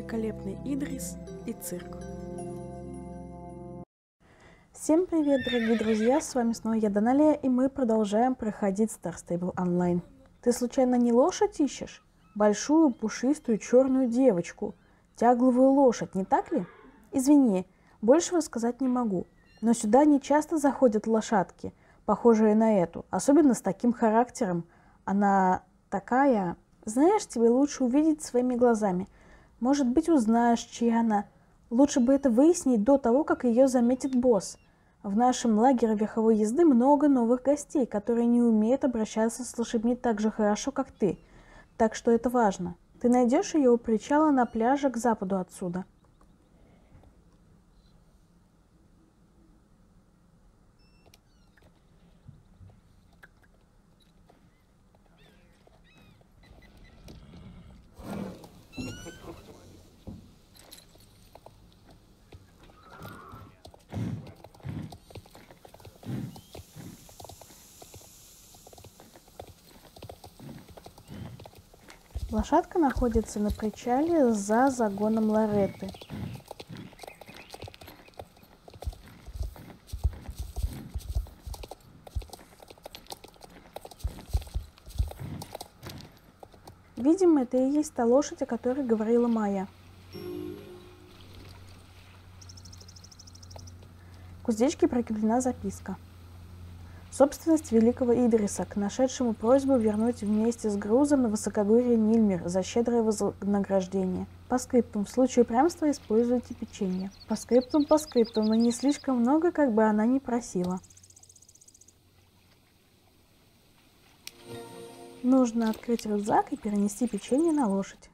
великолепный Идрис и цирк. Всем привет, дорогие друзья, с вами снова я, Даналия, и мы продолжаем проходить Star Stable Online. Ты случайно не лошадь ищешь? Большую, пушистую, черную девочку. Тягловую лошадь, не так ли? Извини, больше рассказать не могу. Но сюда не часто заходят лошадки, похожие на эту, особенно с таким характером. Она такая... Знаешь, тебе лучше увидеть своими глазами. Может быть, узнаешь, чья она. Лучше бы это выяснить до того, как ее заметит босс. В нашем лагере верховой езды много новых гостей, которые не умеют обращаться с лошадьми так же хорошо, как ты. Так что это важно. Ты найдешь ее у причала на пляже к западу отсюда. Лошадка находится на причале за загоном Лоретты. Видимо, это и есть та лошадь, о которой говорила Майя. К уздечке прикреплена записка. Собственность великого Идриса, к нашедшему просьбу вернуть вместе с грузом на высокогорье Нильмер за щедрое вознаграждение. По скриптум, в случае упрямства используйте печенье. По скриптум, по скриптум, но не слишком много, как бы она ни просила. Нужно открыть рюкзак и перенести печенье на лошадь.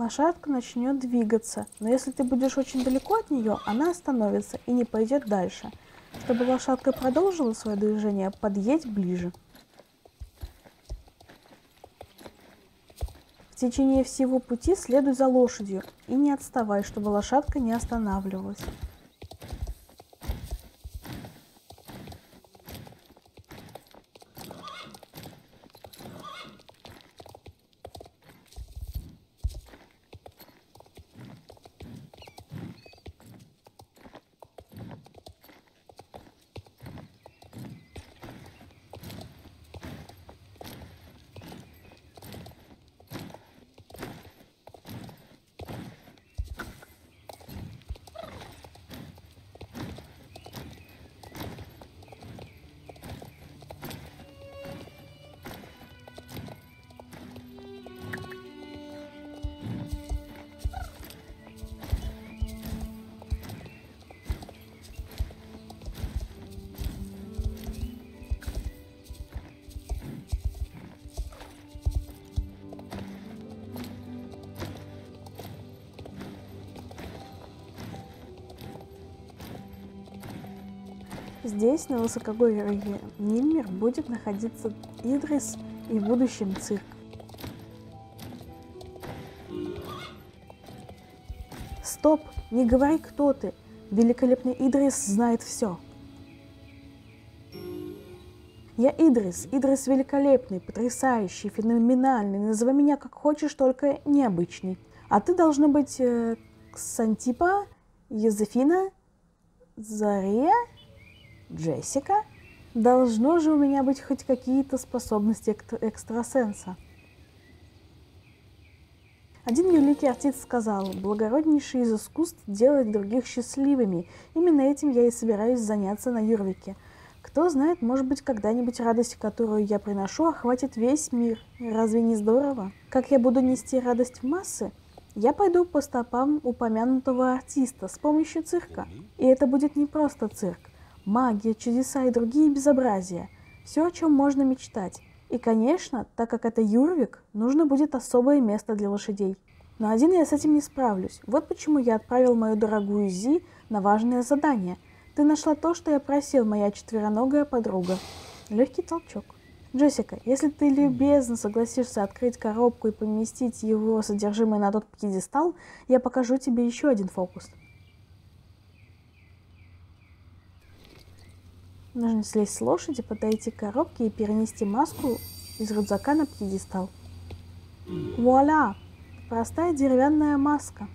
Лошадка начнет двигаться, но если ты будешь очень далеко от нее, она остановится и не пойдет дальше. Чтобы лошадка продолжила свое движение, подъедь ближе. В течение всего пути следуй за лошадью и не отставай, чтобы лошадка не останавливалась. Здесь, на высокогорье Нильмер, будет находиться Идрис и в будущем цирк. Стоп! Не говори, кто ты! Великолепный Идрис знает все. Я Идрис, Идрис великолепный, потрясающий, феноменальный, называй меня как хочешь, только необычный. А ты должна быть э, Ксантипа, Йозефина, Зария, Джессика? Должно же у меня быть хоть какие-то способности экстрасенса. Один великий артист сказал, благороднейший из искусств делать других счастливыми. Именно этим я и собираюсь заняться на Юрвике. Кто знает, может быть, когда-нибудь радость, которую я приношу, охватит весь мир. Разве не здорово? Как я буду нести радость в массы? Я пойду по стопам упомянутого артиста с помощью цирка. И это будет не просто цирк магия, чудеса и другие безобразия. Все, о чем можно мечтать. И, конечно, так как это Юрвик, нужно будет особое место для лошадей. Но один я с этим не справлюсь. Вот почему я отправил мою дорогую Зи на важное задание. Ты нашла то, что я просил, моя четвероногая подруга. Легкий толчок. Джессика, если ты любезно согласишься открыть коробку и поместить его содержимое на тот пьедестал, я покажу тебе еще один фокус. Нужно слезть с лошади, подойти к коробке и перенести маску из рюкзака на пьедестал. Вуаля! Простая деревянная маска.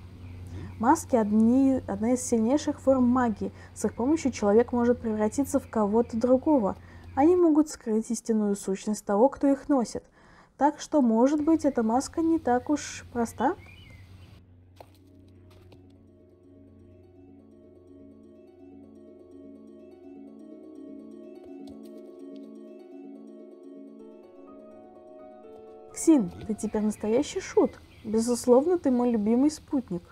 Маски одни, одна из сильнейших форм магии. С их помощью человек может превратиться в кого-то другого. Они могут скрыть истинную сущность того, кто их носит. Так что, может быть, эта маска не так уж проста? Ксин, ты теперь настоящий шут. Безусловно, ты мой любимый спутник.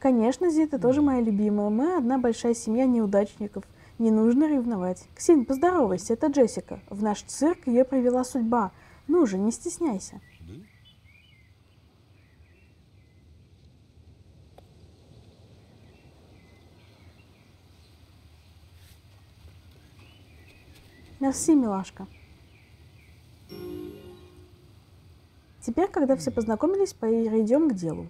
Конечно, Зи, ты тоже моя любимая. Мы одна большая семья неудачников. Не нужно ревновать. Ксин, поздоровайся, это Джессика. В наш цирк ее привела судьба. Ну же, не стесняйся. Мерси, милашка. Теперь, когда все познакомились, перейдем к делу.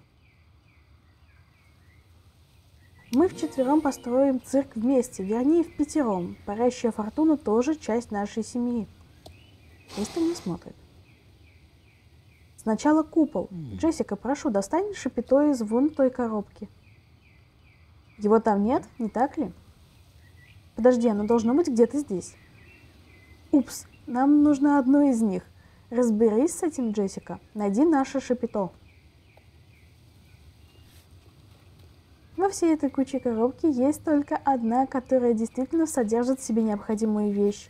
Мы вчетвером построим цирк вместе, вернее, в пятером. Парящая фортуна тоже часть нашей семьи. Если не смотрит. Сначала купол. Джессика, прошу, достань шапито из вон той коробки. Его там нет, не так ли? Подожди, оно должно быть где-то здесь. Упс, нам нужно одно из них. Разберись с этим, Джессика. Найди наше шапито. Во всей этой куче коробки есть только одна, которая действительно содержит в себе необходимую вещь.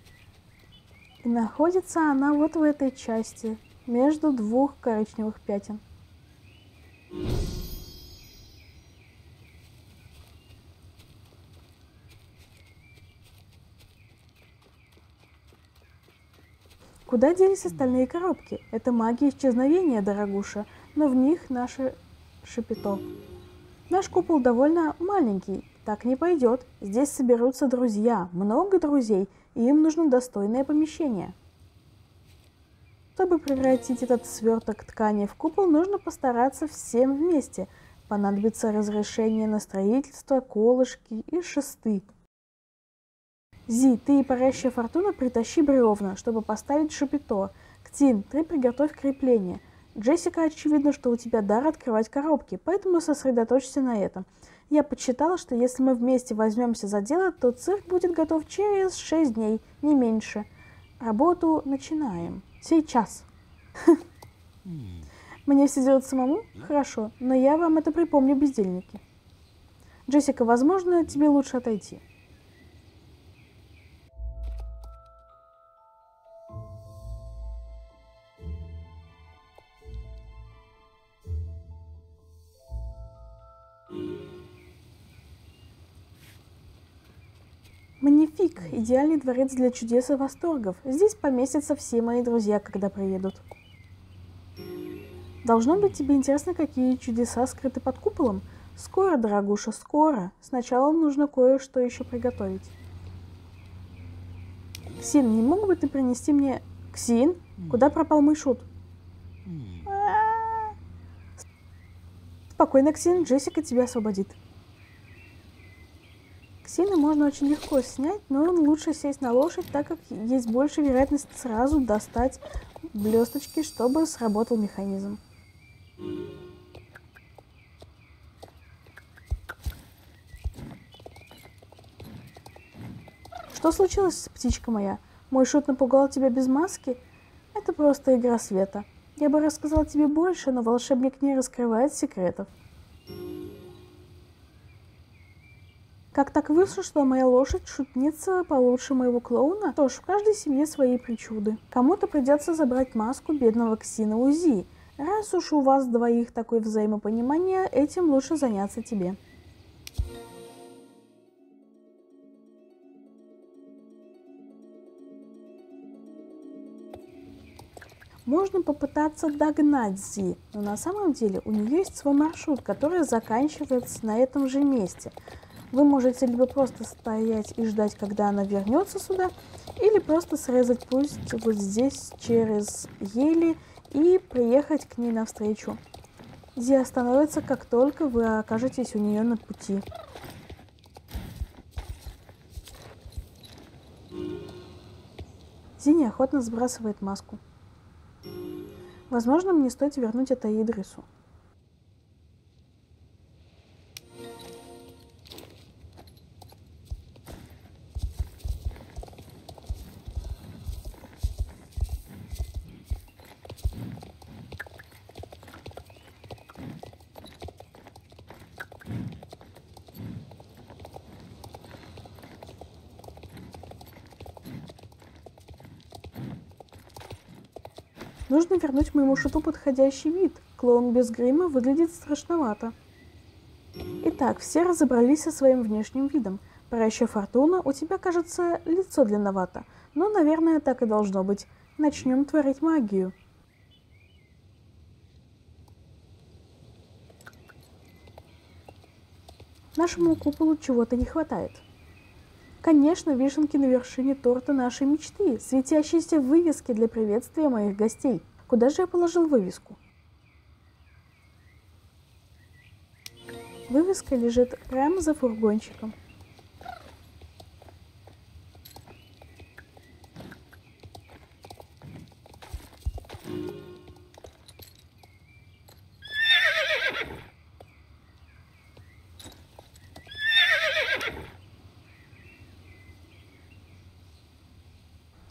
И находится она вот в этой части, между двух коричневых пятен. Куда делись остальные коробки? Это магия исчезновения, дорогуша, но в них наше шипито. Наш купол довольно маленький, так не пойдет. Здесь соберутся друзья, много друзей, и им нужно достойное помещение. Чтобы превратить этот сверток ткани в купол, нужно постараться всем вместе. Понадобится разрешение на строительство, колышки и шесты. Зи, ты и парящая фортуна притащи бревна, чтобы поставить шапито. Ктин, ты приготовь крепление. Джессика, очевидно, что у тебя дар открывать коробки, поэтому сосредоточься на этом. Я подсчитала, что если мы вместе возьмемся за дело, то цирк будет готов через 6 дней, не меньше. Работу начинаем. Сейчас. Мне все делать самому? Хорошо, но я вам это припомню, бездельники. Джессика, возможно, тебе лучше отойти. Идеальный дворец для чудес и восторгов. Здесь поместятся все мои друзья, когда приедут. Должно быть тебе интересно, какие чудеса скрыты под куполом. Скоро, дорогуша, скоро. Сначала нужно кое-что еще приготовить. Ксин, не мог бы ты принести мне... Ксин? Куда пропал мой шут? Спокойно, Ксин, Джессика тебя освободит. Ксины можно очень легко снять, но лучше сесть на лошадь, так как есть больше вероятность сразу достать блесточки, чтобы сработал механизм. Что случилось, птичка моя? Мой шут напугал тебя без маски? Это просто игра света. Я бы рассказал тебе больше, но волшебник не раскрывает секретов. Как так вышло, что моя лошадь шутница получше моего клоуна? Что ж, в каждой семье свои причуды. Кому-то придется забрать маску бедного Ксина Узи. Раз уж у вас двоих такое взаимопонимание, этим лучше заняться тебе. Можно попытаться догнать Зи, но на самом деле у нее есть свой маршрут, который заканчивается на этом же месте. Вы можете либо просто стоять и ждать, когда она вернется сюда, или просто срезать путь вот здесь через ели и приехать к ней навстречу. Зи остановится, как только вы окажетесь у нее на пути. Зи неохотно сбрасывает маску. Возможно, мне стоит вернуть это Идрису. Нужно вернуть моему шуту подходящий вид. Клоун без грима выглядит страшновато. Итак, все разобрались со своим внешним видом. Еще фортуна, у тебя, кажется, лицо длинновато. Но, наверное, так и должно быть. Начнем творить магию. Нашему куполу чего-то не хватает. Конечно, вишенки на вершине торта нашей мечты, светящиеся вывески для приветствия моих гостей. Куда же я положил вывеску? Вывеска лежит прямо за фургончиком.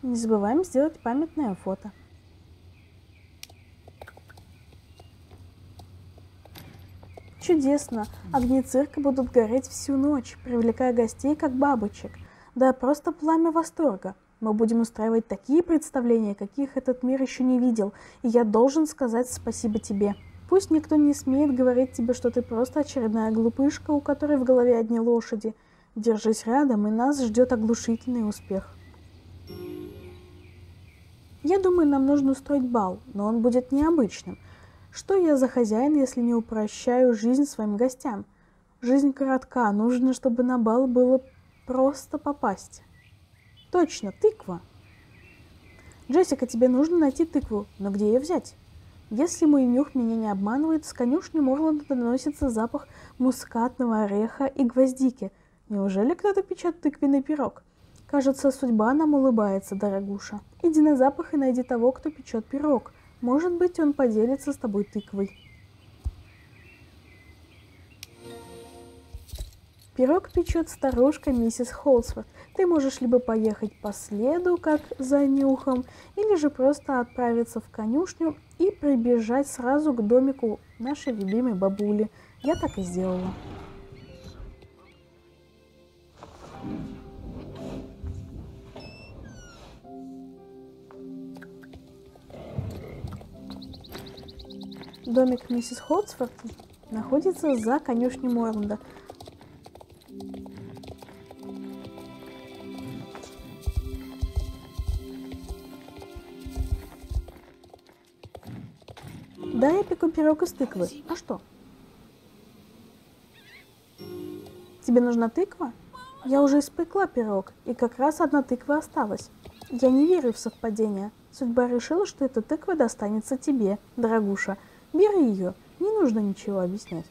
Не забываем сделать памятное фото. Чудесно! Огни цирка будут гореть всю ночь, привлекая гостей как бабочек. Да просто пламя восторга. Мы будем устраивать такие представления, каких этот мир еще не видел, и я должен сказать спасибо тебе. Пусть никто не смеет говорить тебе, что ты просто очередная глупышка, у которой в голове одни лошади. Держись рядом, и нас ждет оглушительный успех. Я думаю, нам нужно устроить бал, но он будет необычным. Что я за хозяин, если не упрощаю жизнь своим гостям? Жизнь коротка, нужно, чтобы на бал было просто попасть. Точно, тыква. Джессика, тебе нужно найти тыкву, но где ее взять? Если мой нюх меня не обманывает, с конюшни Морланда доносится запах мускатного ореха и гвоздики. Неужели кто-то печет тыквенный пирог? Кажется, судьба нам улыбается, дорогуша. Иди на запах и найди того, кто печет пирог. Может быть, он поделится с тобой тыквой. Пирог печет старушка миссис Холсворт. Ты можешь либо поехать по следу, как за нюхом, или же просто отправиться в конюшню и прибежать сразу к домику нашей любимой бабули. Я так и сделала. Домик миссис Хотсфорд находится за конюшней Морланда. Да, я пеку пирог из тыквы. А что? Тебе нужна тыква? Я уже испекла пирог, и как раз одна тыква осталась. Я не верю в совпадение. Судьба решила, что эта тыква достанется тебе, дорогуша – Бери ее, не нужно ничего объяснять.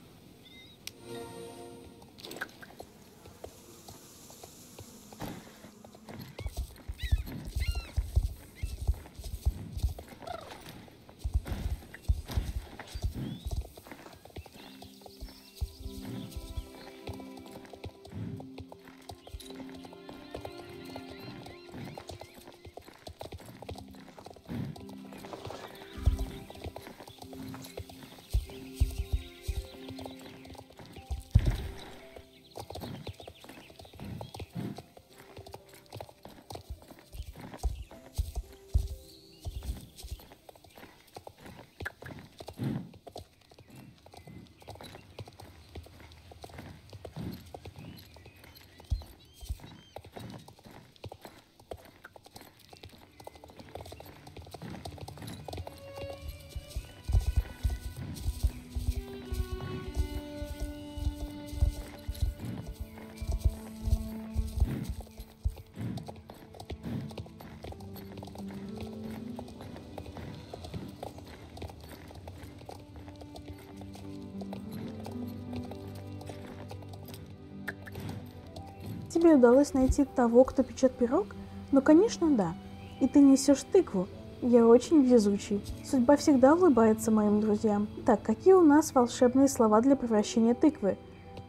Тебе удалось найти того, кто печет пирог? Ну, конечно, да. И ты несешь тыкву. Я очень везучий. Судьба всегда улыбается моим друзьям. Так, какие у нас волшебные слова для превращения тыквы?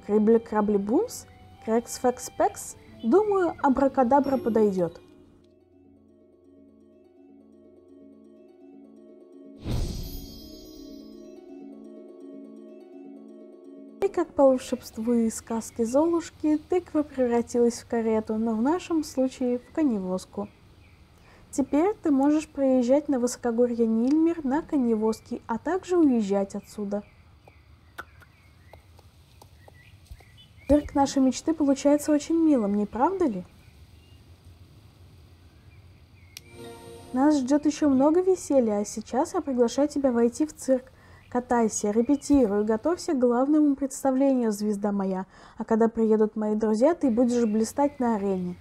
Крибли крабли бумс? Крекс фекс пекс? Думаю, абракадабра подойдет. Как по волшебству из сказки Золушки, тыква превратилась в карету, но в нашем случае в коневозку. Теперь ты можешь проезжать на высокогорье Нильмер на коневозке, а также уезжать отсюда. Цирк нашей мечты получается очень милым, не правда ли? Нас ждет еще много веселья, а сейчас я приглашаю тебя войти в цирк – Катайся, репетируй, готовься к главному представлению, звезда моя. А когда приедут мои друзья, ты будешь блистать на арене.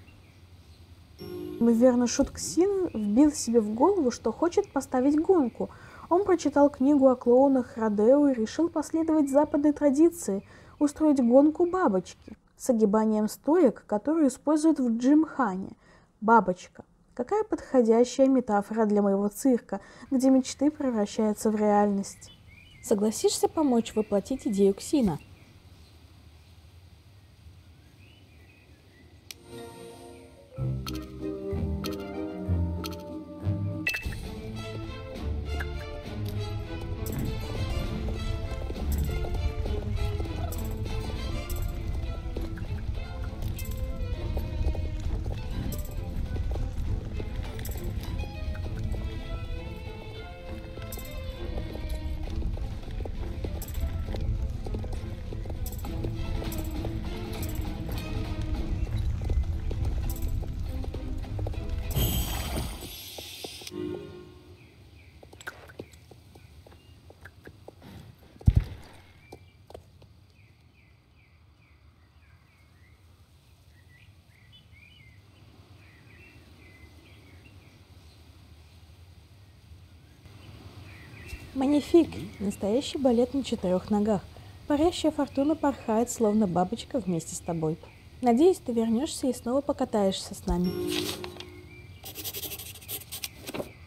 Верно, Шутксин вбил себе в голову, что хочет поставить гонку. Он прочитал книгу о клоунах Родео и решил последовать западной традиции, устроить гонку бабочки с огибанием стоек, которую используют в джимхане. Бабочка. Какая подходящая метафора для моего цирка, где мечты превращаются в реальность. Согласишься помочь воплотить идею Ксина? Манифик! Настоящий балет на четырех ногах. Парящая фортуна порхает, словно бабочка вместе с тобой. Надеюсь, ты вернешься и снова покатаешься с нами.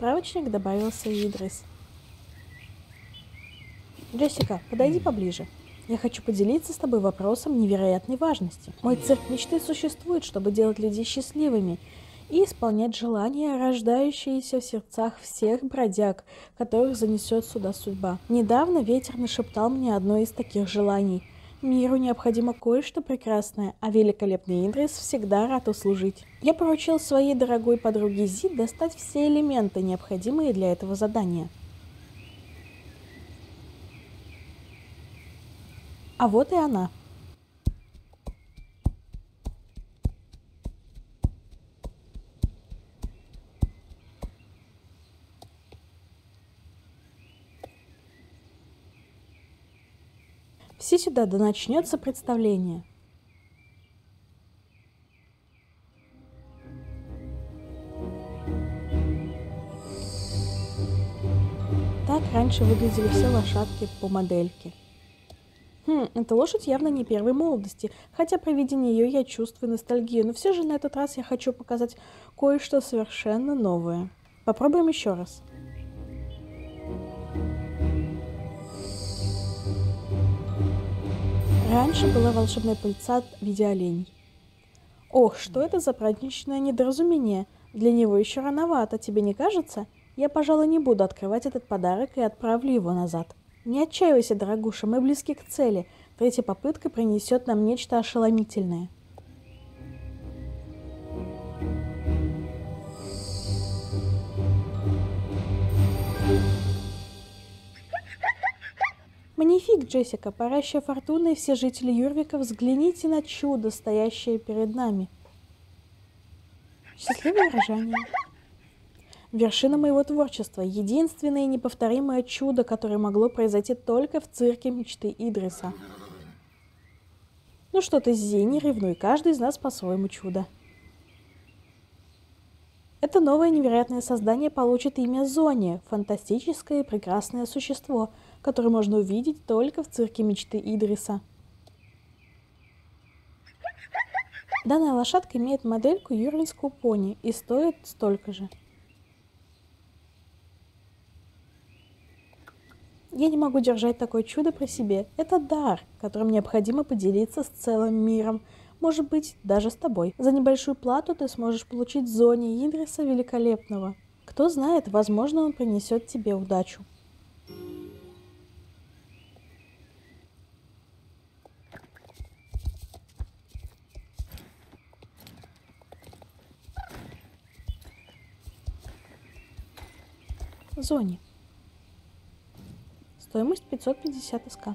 Правочник добавился Идрис. Джессика, подойди поближе. Я хочу поделиться с тобой вопросом невероятной важности. Мой цирк мечты существует, чтобы делать людей счастливыми и исполнять желания, рождающиеся в сердцах всех бродяг, которых занесет сюда судьба. Недавно ветер нашептал мне одно из таких желаний. Миру необходимо кое-что прекрасное, а великолепный Индрис всегда рад услужить. Я поручил своей дорогой подруге Зи достать все элементы, необходимые для этого задания. А вот и она – Все сюда, да начнется представление. Так раньше выглядели все лошадки по модельке. Хм, эта лошадь явно не первой молодости, хотя при виде нее я чувствую ностальгию, но все же на этот раз я хочу показать кое-что совершенно новое. Попробуем еще раз. Раньше была волшебная пыльца в виде оленей. Ох, что это за праздничное недоразумение? Для него еще рановато, тебе не кажется? Я, пожалуй, не буду открывать этот подарок и отправлю его назад. Не отчаивайся, дорогуша, мы близки к цели. Третья попытка принесет нам нечто ошеломительное. Манифик, Джессика, парящая фортуна и все жители Юрвика, взгляните на чудо, стоящее перед нами. Счастливое рожание. Вершина моего творчества, единственное и неповторимое чудо, которое могло произойти только в цирке мечты Идриса. Ну что ты, Зи, ревнуй, каждый из нас по-своему чудо. Это новое невероятное создание получит имя Зони, фантастическое и прекрасное существо – который можно увидеть только в цирке мечты Идриса. Данная лошадка имеет модельку юрлинскую пони и стоит столько же. Я не могу держать такое чудо при себе. Это дар, которым необходимо поделиться с целым миром. Может быть, даже с тобой. За небольшую плату ты сможешь получить зоне Идриса Великолепного. Кто знает, возможно, он принесет тебе удачу. Зоне. Стоимость 550 СК.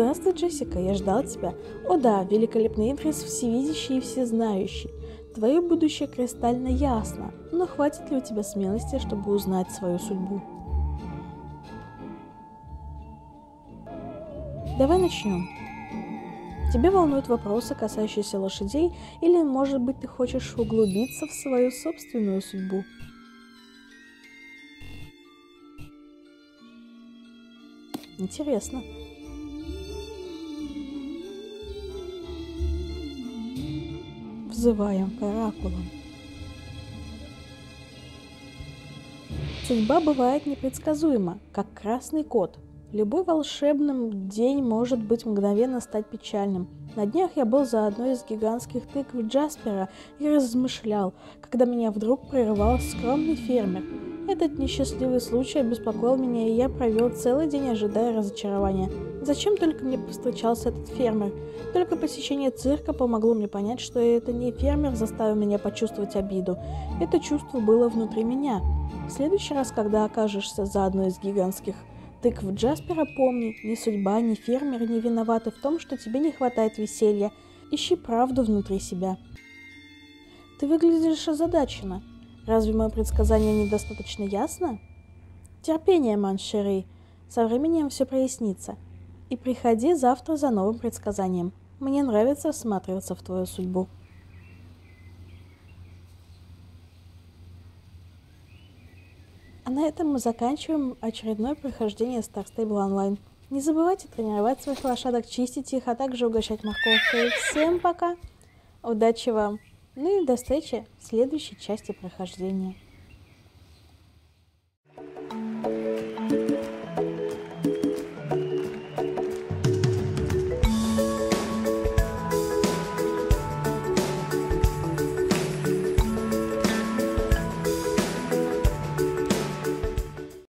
Здравствуй, Джессика, я ждал тебя. О да, великолепный Идрис, всевидящий и всезнающий. Твое будущее кристально ясно, но хватит ли у тебя смелости, чтобы узнать свою судьбу? Давай начнем. Тебя волнуют вопросы, касающиеся лошадей, или, может быть, ты хочешь углубиться в свою собственную судьбу? Интересно. Взываем к оракулам. Судьба бывает непредсказуема, как красный кот. Любой волшебный день может быть мгновенно стать печальным. На днях я был за одной из гигантских тыкв Джаспера и размышлял, когда меня вдруг прервал скромный фермер – этот несчастливый случай обеспокоил меня, и я провел целый день, ожидая разочарования. Зачем только мне повстречался этот фермер? Только посещение цирка помогло мне понять, что это не фермер заставил меня почувствовать обиду. Это чувство было внутри меня. В следующий раз, когда окажешься за одной из гигантских тыкв Джаспера, помни, ни судьба, ни фермер не виноваты в том, что тебе не хватает веселья. Ищи правду внутри себя. Ты выглядишь озадаченно. Разве мое предсказание недостаточно ясно? Терпение, Маншери. Со временем все прояснится. И приходи завтра за новым предсказанием. Мне нравится всматриваться в твою судьбу. А на этом мы заканчиваем очередное прохождение Star Stable Online. Не забывайте тренировать своих лошадок, чистить их, а также угощать морковкой. Всем пока! Удачи вам! Ну и до встречи в следующей части прохождения.